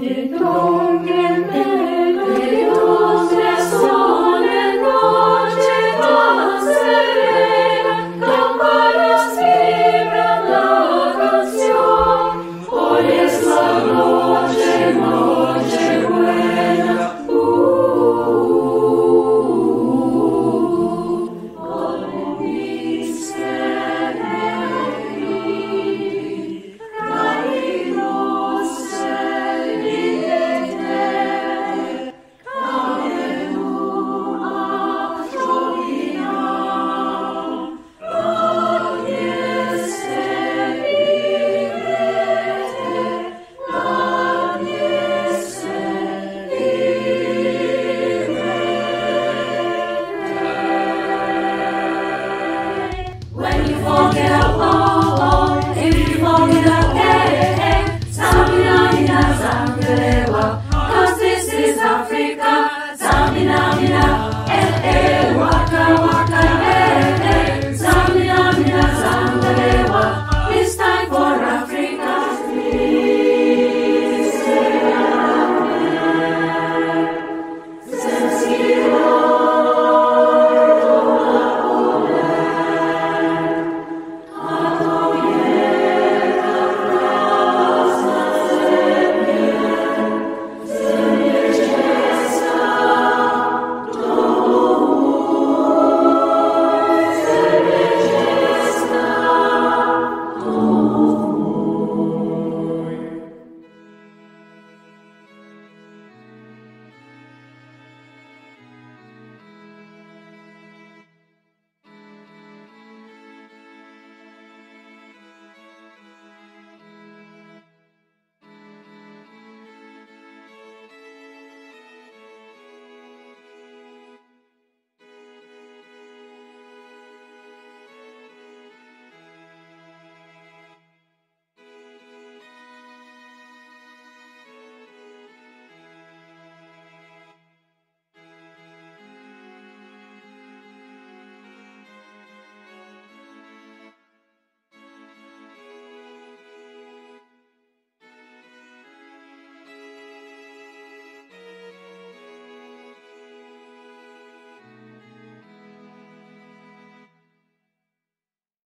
Inte gången when you forget how long.